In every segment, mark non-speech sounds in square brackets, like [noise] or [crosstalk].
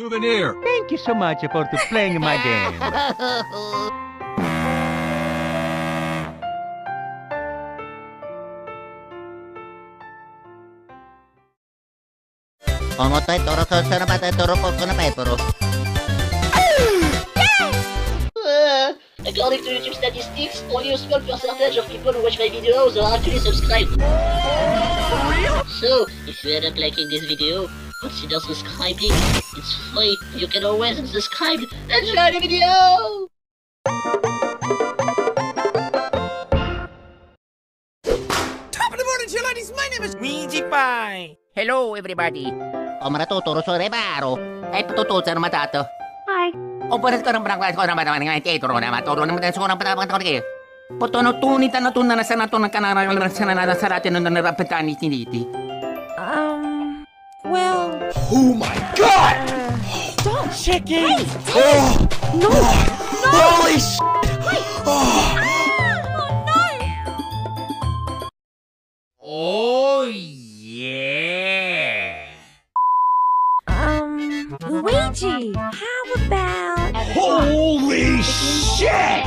Souvenir. Thank you so much for playing my game. Omoto e toro ko sana bata toro ko ko na pepero. Uh, according to YouTube statistics, only a small percentage of people who watch my videos are actually subscribed. For real? So, if you end up liking this video, consider subscribing. It's free. You can always subscribe and Enjoy the video! Top of the morning, chill ladies. My name is Luigi Pie. Hello everybody. Omra to toro so rebaro. Ay tutu sa matato. Hi. O pares ko ng barang ko na barang ng kay toro na matoro na matan so na patapang ko kay. Potono tunita na tunna na sana to na kanara na sana na sarate no na rapetani tiniti. Well, Oh my god! stop! Chicken. Oh, No! holy sh! Oh, no! Oh yeah. Um, Luigi, how about... holy shit!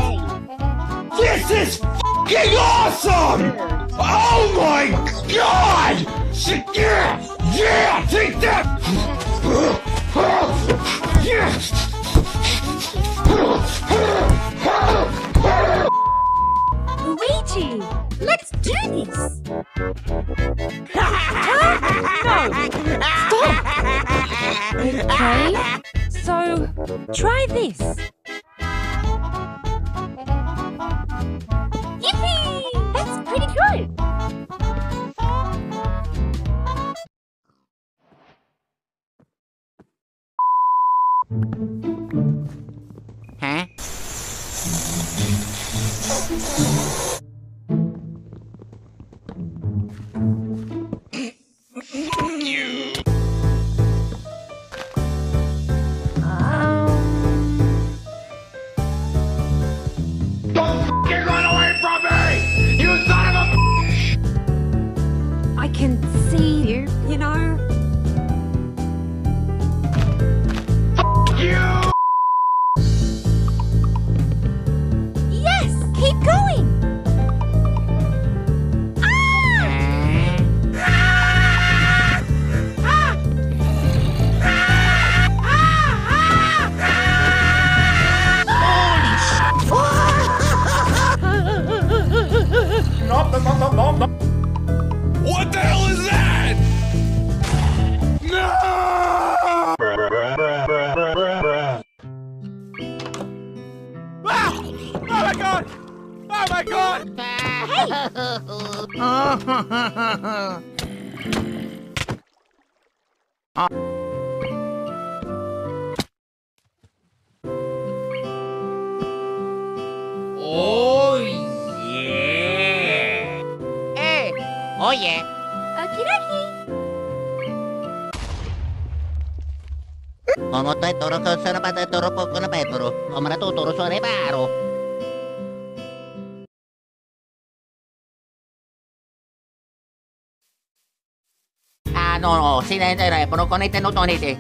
This is fucking awesome! Oh my god! Shit, Yeah, yeah, take that! Luigi, let's do this! No, stop. Okay, so try this. What the hell is that? No! Ah! Oh my god. Oh my god. Oh [laughs] Oh yeah. Okie dokie! Omoto e toro ko sana bata toro ko ko na pepero. Omra to toro so rebaro. Ah, no, no, sinente re, pero konete no tonete.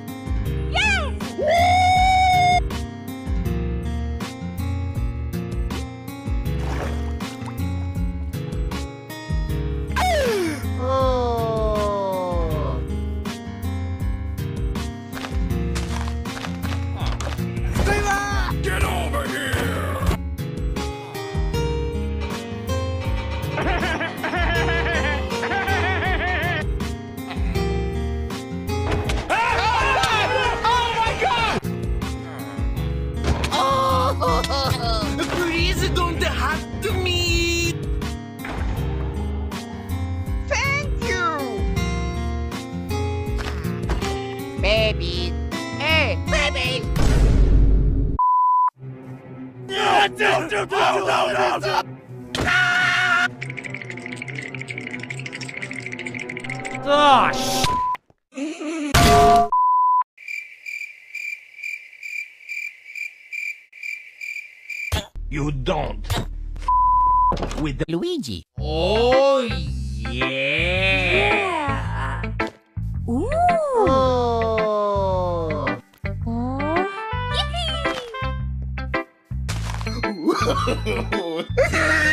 No, no, no, no, no, no! Oh sh. You don't. With the Luigi. Oh はあ!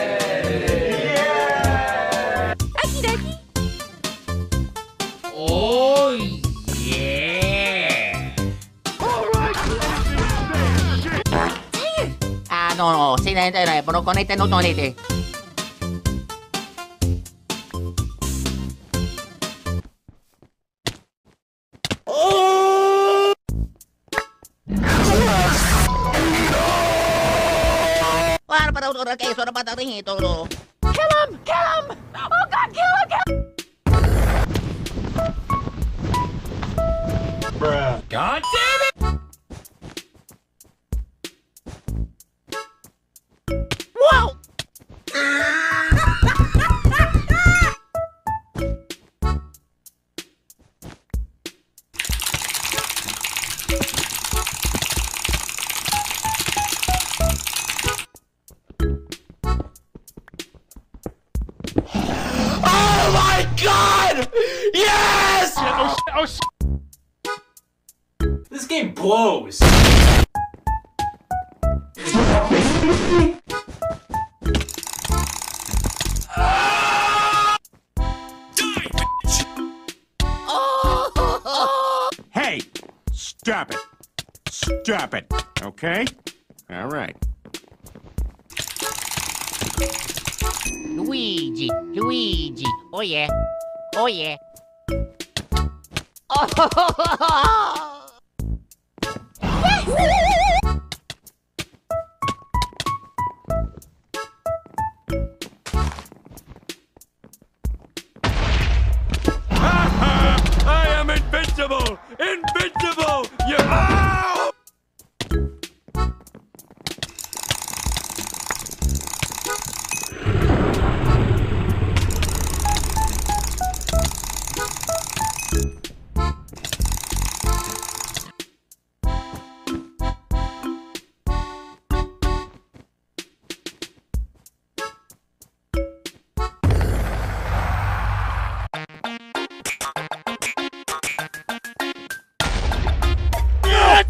ないボロこねてのとねて。Kill him! Kill him! Oh god, kill him! Kill! Bruh. God damn it! Oh shit, oh! This game blows. Hey, stop it. Stop it, okay? All right. Luigi, Luigi. Oh yeah. Oh yeah. Yes!